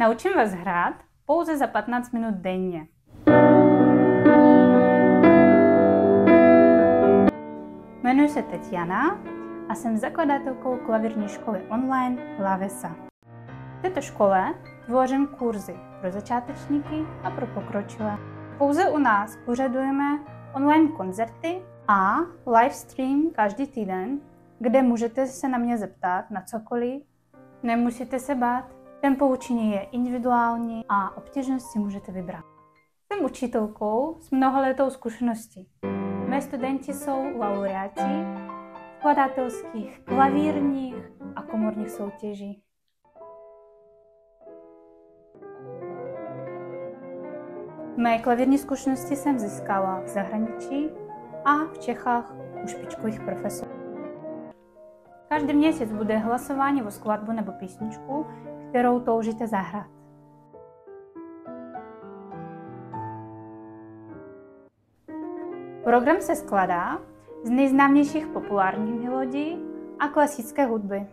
Naučím vás hrát pouze za 15 minut denně. Jmenuji se Tetiana a jsem zakladatelkou klavírní školy online Lavesa. V této škole tvořím kurzy pro začátečníky a pro pokročilé. Pouze u nás pořadujeme online koncerty a live stream každý týden, kde můžete se na mě zeptat na cokoliv. Nemusíte se bát, tempo učení je individuální a obtížnost si můžete vybrat. Jsem učitelkou s mnohaletou zkušeností. Mé studenti jsou laureáti skladatelských, klavírních a komorních soutěží. Mé klavírní zkušenosti jsem získala v zahraničí a v Čechách u špičkových profesorů. Každý měsíc bude hlasování o skladbu nebo písničku, kterou toužíte zahrát. Program se skladá z nejznámějších populárních melodí a klasické hudby.